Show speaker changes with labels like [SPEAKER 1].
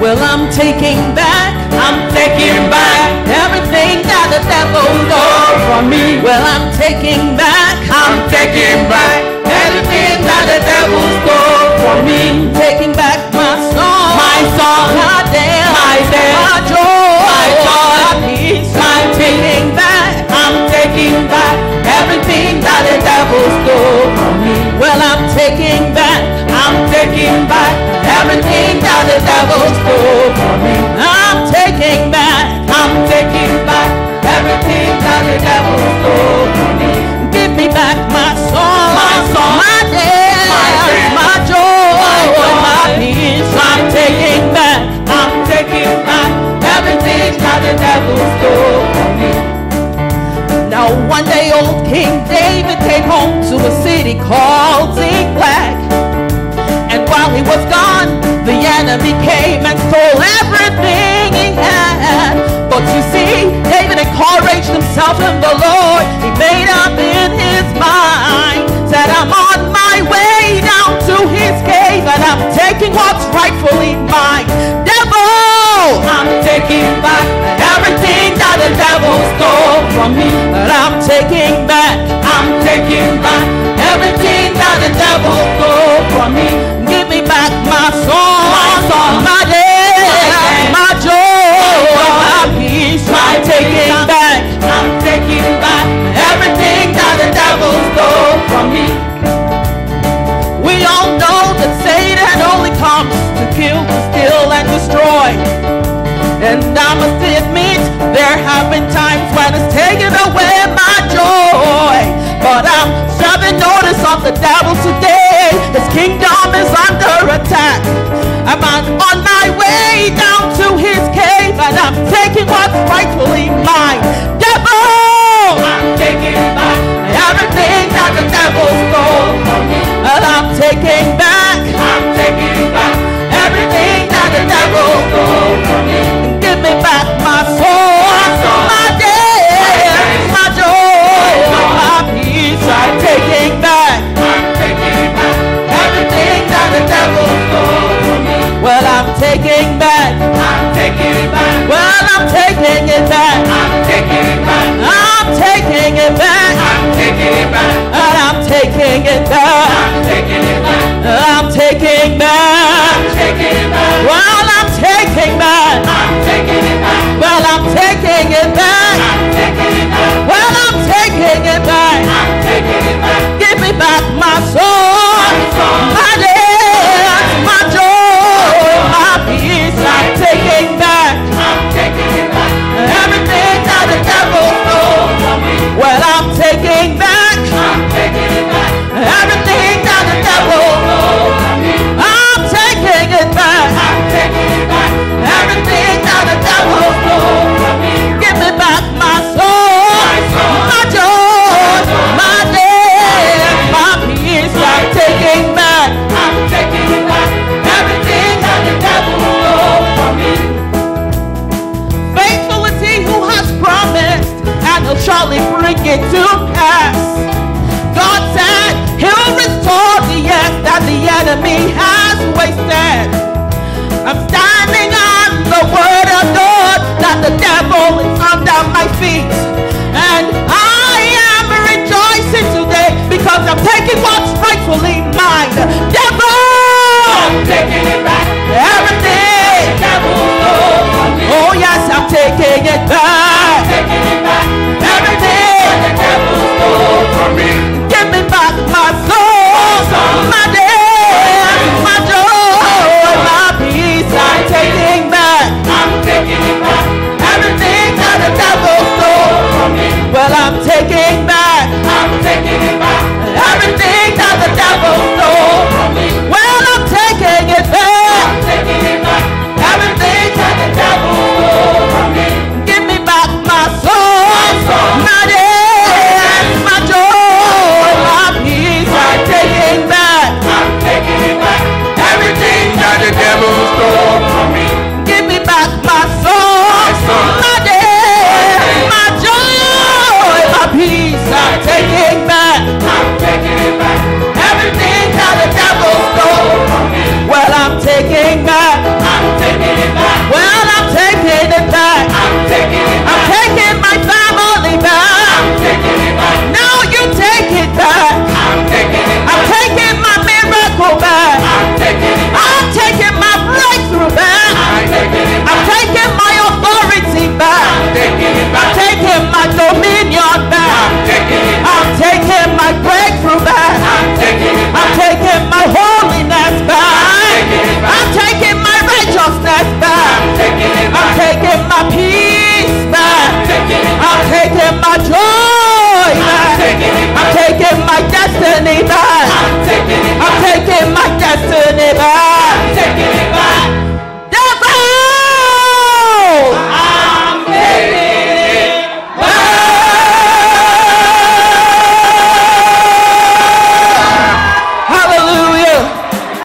[SPEAKER 1] Well, I'm taking back,
[SPEAKER 2] I'm taking back
[SPEAKER 1] everything that the devil stole from me. Well, I'm taking back,
[SPEAKER 2] I'm taking back everything that the devil stole from me.
[SPEAKER 1] taking back my soul,
[SPEAKER 2] My soul,
[SPEAKER 1] my dance,
[SPEAKER 2] my dance,
[SPEAKER 1] called Ziklag. And while he was gone, the enemy came and stole everything he had. But you see, David encouraged himself in the Lord. He made up in his mind, said, I'm on my way down to his cave and I'm taking what's rightfully mine. Devil!
[SPEAKER 2] I'm taking back everything that the devil stole from me.
[SPEAKER 1] But I'm taking back
[SPEAKER 2] I'm taking back
[SPEAKER 1] I must admit, there have been times when it's taken away my joy. But I'm serving notice of the devil today. His kingdom is under attack. I'm on, I'm taking
[SPEAKER 2] it back.
[SPEAKER 1] I'm taking it back.
[SPEAKER 2] I'm taking it back.
[SPEAKER 1] I'm taking it back.
[SPEAKER 2] I'm taking it back.
[SPEAKER 1] I'm taking it back.
[SPEAKER 2] I'm taking back.
[SPEAKER 1] Taking
[SPEAKER 2] it back.
[SPEAKER 1] Well, I'm taking back.
[SPEAKER 2] I'm taking it back.
[SPEAKER 1] Well, I'm taking surely bring it to pass. God said he'll restore the years that the enemy has wasted. I'm standing